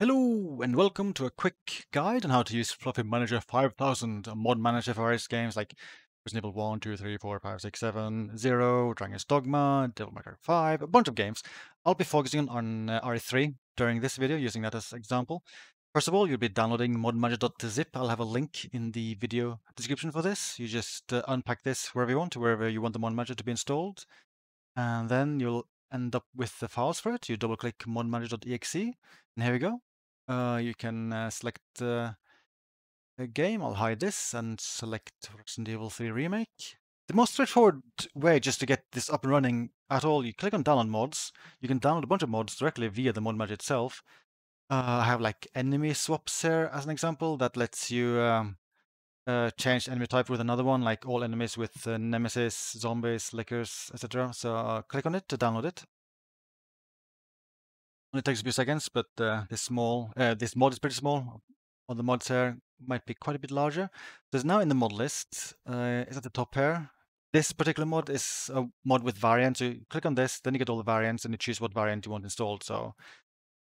Hello and welcome to a quick guide on how to use Fluffy Manager 5000, a mod manager for various games like Resident Evil 1, 2, 3, 4, 5, 6, 7, 0, Dragon's Dogma, Devil May Cry 5, a bunch of games. I'll be focusing on uh, RE3 during this video, using that as example. First of all, you'll be downloading modmanager.zip. I'll have a link in the video description for this. You just uh, unpack this wherever you want, wherever you want the mod manager to be installed. And then you'll end up with the files for it. You double click modmanager.exe, and here we go. Uh, you can uh, select uh, a game. I'll hide this and select Resident Evil 3 Remake. The most straightforward way just to get this up and running at all, you click on download mods. You can download a bunch of mods directly via the mod manager itself. Uh, I have like enemy swaps here as an example that lets you um, uh, change enemy type with another one, like all enemies with uh, nemesis, zombies, lickers, etc. So uh, click on it to download it. Only takes a few seconds, but uh, this small, uh, this mod is pretty small. All the mods here might be quite a bit larger. There's now in the mod list, uh, it's at the top here. This particular mod is a mod with variants. So you click on this, then you get all the variants, and you choose what variant you want installed. So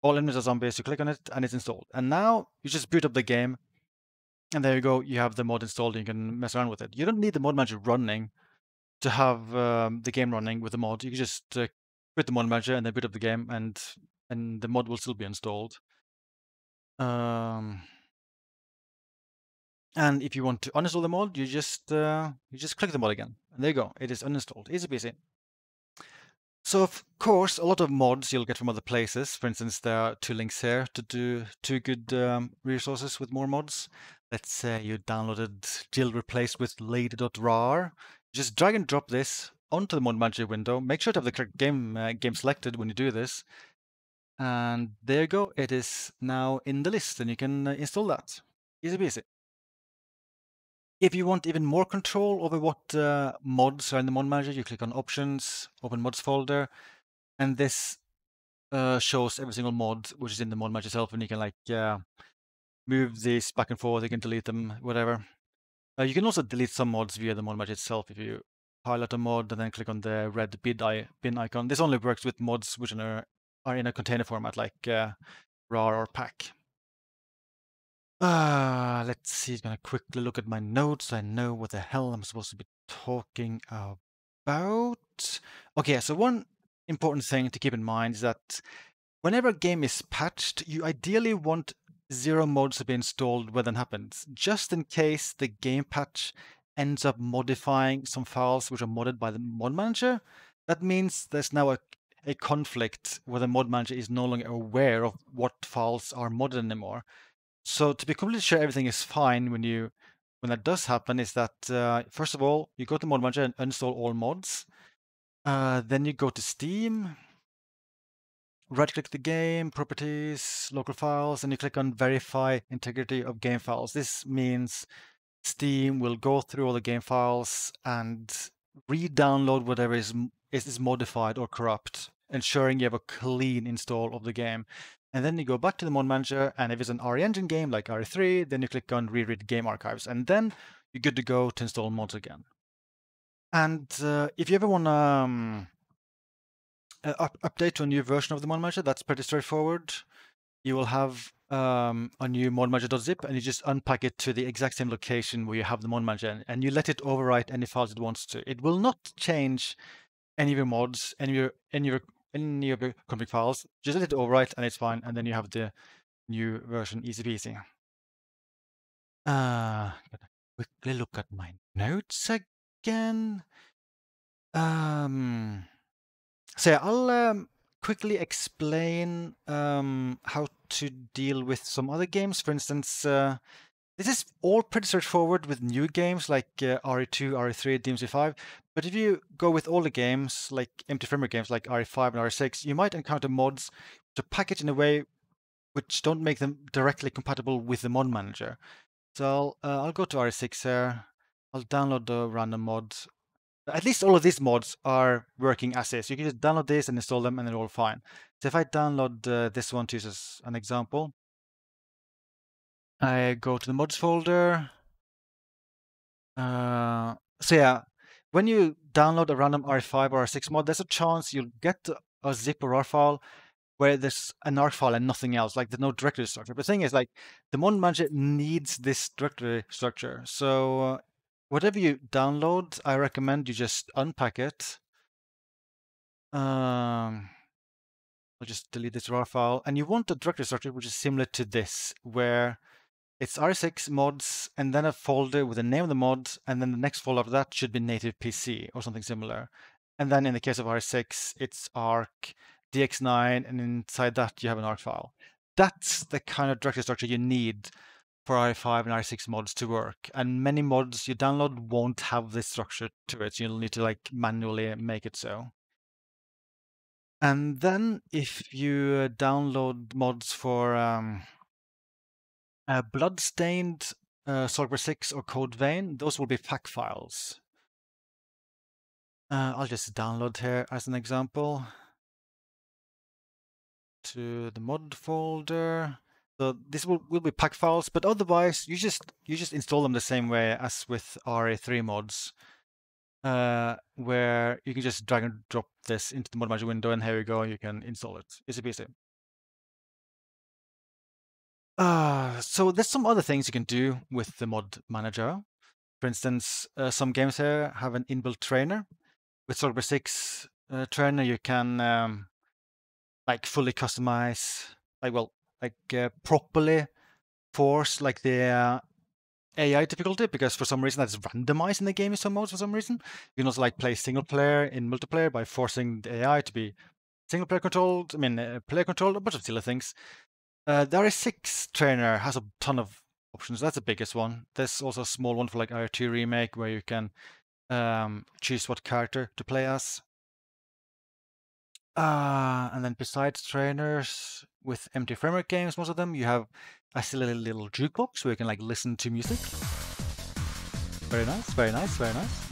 all enemies are zombies. You click on it, and it's installed. And now you just boot up the game, and there you go. You have the mod installed. And you can mess around with it. You don't need the mod manager running to have um, the game running with the mod. You can just uh, quit the mod manager and then boot up the game, and and the mod will still be installed. Um, and if you want to uninstall the mod, you just uh, you just click the mod again, and there you go. It is uninstalled. Easy peasy. So of course, a lot of mods you'll get from other places. For instance, there are two links here to do two good um, resources with more mods. Let's say you downloaded Jill replaced with lady.rar. Just drag and drop this onto the mod manager window. Make sure to have the correct game uh, game selected when you do this. And there you go. It is now in the list and you can uh, install that. Easy peasy. If you want even more control over what uh, mods are in the mod manager, you click on options, open mods folder, and this uh, shows every single mod which is in the mod manager itself, and you can like uh, move these back and forth, you can delete them, whatever. Uh, you can also delete some mods via the mod manager itself if you highlight a mod and then click on the red bin icon. This only works with mods which are are in a container format like uh, RAR or pack. Uh, let's see, I'm gonna quickly look at my notes. I know what the hell I'm supposed to be talking about. Okay, so one important thing to keep in mind is that whenever a game is patched, you ideally want zero mods to be installed when that happens, just in case the game patch ends up modifying some files which are modded by the mod manager. That means there's now a a conflict where the mod manager is no longer aware of what files are modded anymore. So to be completely sure everything is fine when you when that does happen is that uh, first of all you go to mod manager and install all mods. Uh, then you go to Steam, right click the game, properties, local files, and you click on verify integrity of game files. This means Steam will go through all the game files and re-download whatever is, is modified or corrupt ensuring you have a clean install of the game. And then you go back to the mod manager, and if it's an RE Engine game like RE3, then you click on reread game archives, and then you're good to go to install mods again. And uh, if you ever want to um, up update to a new version of the mod manager, that's pretty straightforward. You will have um, a new mod manager.zip, and you just unpack it to the exact same location where you have the mod manager, and you let it overwrite any files it wants to. It will not change any of your mods, any of your any of your of your config files, just let it overwrite and it's fine. And then you have the new version easy peasy. Uh, quickly look at my notes again. Um, so yeah, I'll um, quickly explain um, how to deal with some other games. For instance, uh, this is all pretty straightforward with new games like uh, RE2, RE3, DMC5. But if you go with all the games, like MT Framework games like RE5 and RE6, you might encounter mods to package in a way which don't make them directly compatible with the mod manager. So I'll, uh, I'll go to RE6 here. I'll download the random mods. At least all of these mods are working as is. You can just download this and install them and they're all fine. So if I download uh, this one to use as an example, I go to the mods folder. Uh, so yeah, when you download a random R5 or R6 mod, there's a chance you'll get a zip or RAR file where there's an ARC file and nothing else, like there's no directory structure. But the thing is, like the mod manager needs this directory structure. So uh, whatever you download, I recommend you just unpack it. Um, I'll just delete this RAR file. And you want a directory structure which is similar to this, where it's R6 mods and then a folder with the name of the mod, and then the next folder after that should be native PC or something similar. And then in the case of R6, it's ARC, DX9, and inside that you have an ARC file. That's the kind of directory structure you need for RE5 and RE6 mods to work. And many mods you download won't have this structure to it. You'll need to like manually make it so. And then if you download mods for um, uh, Bloodstained, uh, Solver 6 or Code Vein, those will be pack files. Uh, I'll just download here as an example to the mod folder. So this will, will be pack files, but otherwise you just you just install them the same way as with RE3 mods, uh, where you can just drag and drop this into the mod manager window, and here you go, you can install it. Easy peasy. Uh, so there's some other things you can do with the mod manager. For instance, uh, some games here have an inbuilt trainer. With Solver 6 uh, trainer, you can um, like fully customize, like well, like uh, properly force like the uh, AI difficulty because for some reason that's randomized in the game in some modes for some reason. You can also like play single player in multiplayer by forcing the AI to be single player controlled. I mean, uh, player controlled, a bunch of silly things. Uh, the RE6 trainer has a ton of options. That's the biggest one. There's also a small one for like RE2 remake where you can um, choose what character to play as. Uh, and then besides trainers with MT Framework games, most of them, you have a silly little jukebox where you can like listen to music. Very nice, very nice, very nice.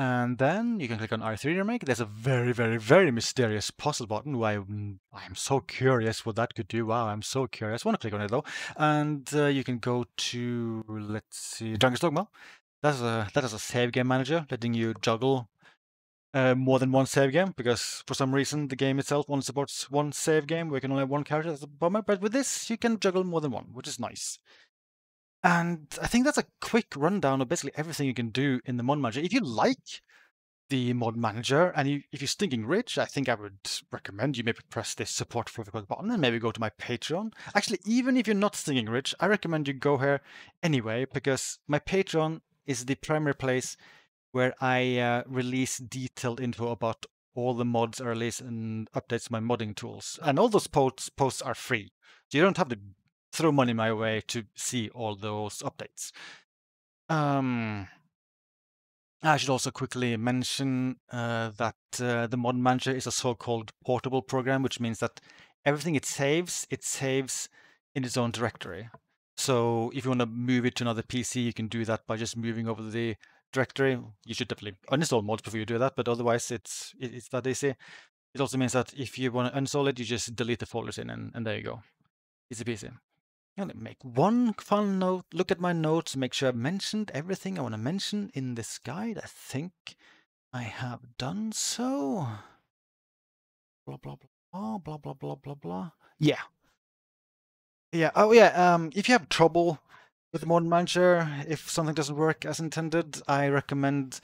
And then you can click on R3 Remake. There's a very, very, very mysterious puzzle button. I, I'm so curious what that could do. Wow, I'm so curious. I want to click on it though. And uh, you can go to, let's see, Dragon's Dogma. That's a, that is a save game manager, letting you juggle uh, more than one save game because for some reason the game itself only supports one save game where you can only have one character. That's a bummer. But with this, you can juggle more than one, which is nice. And I think that's a quick rundown of basically everything you can do in the mod manager. If you like the mod manager and you, if you're stinking rich, I think I would recommend you maybe press this support for the button and maybe go to my Patreon. Actually, even if you're not stinking rich, I recommend you go here anyway because my Patreon is the primary place where I uh, release detailed info about all the mods I release and updates my modding tools. And all those posts posts are free. So you don't have to throw money my way to see all those updates. Um, I should also quickly mention uh, that uh, the Mod Manager is a so-called portable program, which means that everything it saves, it saves in its own directory. So if you want to move it to another PC, you can do that by just moving over the directory. You should definitely uninstall mods before you do that, but otherwise it's it's that easy. It also means that if you want to uninstall it, you just delete the folders in, and, and there you go. Easy peasy. To make one final note, look at my notes, make sure I've mentioned everything I want to mention in this guide. I think I have done so. Blah, blah, blah, blah, blah, blah, blah, blah. Yeah. Yeah, oh yeah, um, if you have trouble with the Mod Manager, if something doesn't work as intended, I recommend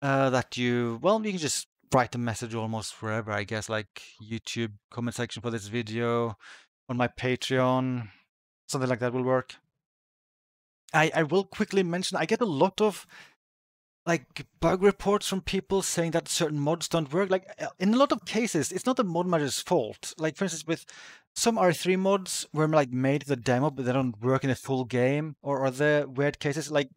uh, that you, well, you can just write a message almost wherever, I guess, like YouTube comment section for this video, on my Patreon, something like that will work. I, I will quickly mention, I get a lot of like bug reports from people saying that certain mods don't work. Like uh, in a lot of cases, it's not the mod manager's fault. Like for instance, with some R3 mods were like made the demo, but they don't work in a full game, or other weird cases. Like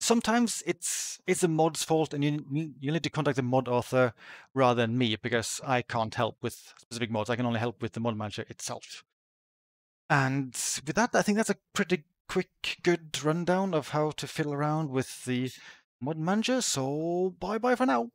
sometimes it's it's the mod's fault, and you you need to contact the mod author rather than me because I can't help with specific mods. I can only help with the mod manager itself. And with that, I think that's a pretty quick, good rundown of how to fiddle around with the mod manager. So bye bye for now.